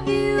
love you.